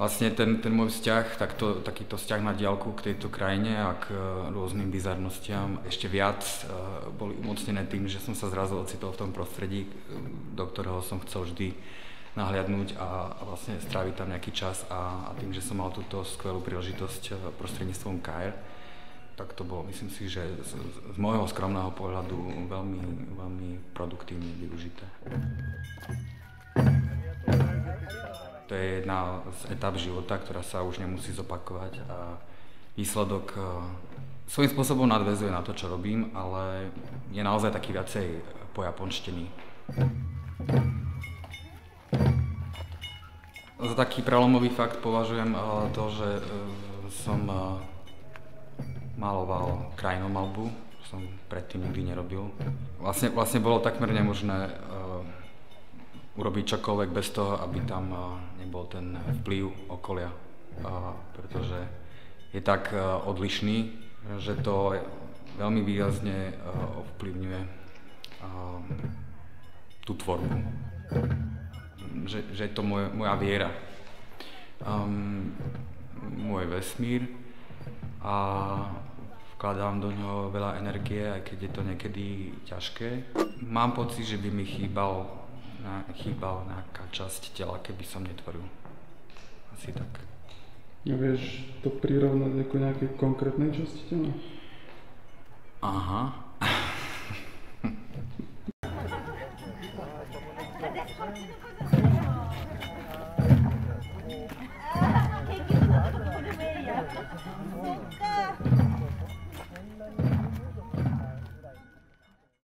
vlastne ten, ten môj vzťah, takto, takýto vzťah na diálku k tejto krajine a k e, rôznym bizarnostiam ešte viac uh, boli umocnené tým, že som sa zrazu ocitol v tom prostredí, do ktorého som chcel vždy nahliadnúť a, a vlastne stráviť tam nejaký čas a, a tým, že som mal túto skvelú príležitosť prostredníctvom KR, tak to bolo, myslím si, že z, z môjho skromného pohľadu veľmi, veľmi produktívne využité. To je jedna z etap života, ktorá sa už nemusí zopakovať a výsledok e, svojím spôsobom nadvezuje na to, čo robím, ale je naozaj taký viacej pojaponštený. Za taký prelomový fakt považujem e, to, že e, som maloval krajinomalbu, som predtým nikdy nerobil. Vlastne, vlastne bolo takmer nemožné urobiť čokoľvek bez toho, aby tam nebol ten vplyv okolia, pretože je tak odlišný, že to veľmi výrazne ovplyvňuje tú tvorbu. Že, že je to moje, moja viera. Um, môj vesmír a vkladám do ňoho veľa energie, aj keď je to niekedy ťažké. Mám pocit, že by mi chýbal chýba nejaká časť tela, keby som netvoril. Asi tak. Vieš to prirovnať ako nejaké konkrétnej časti tela? Aha.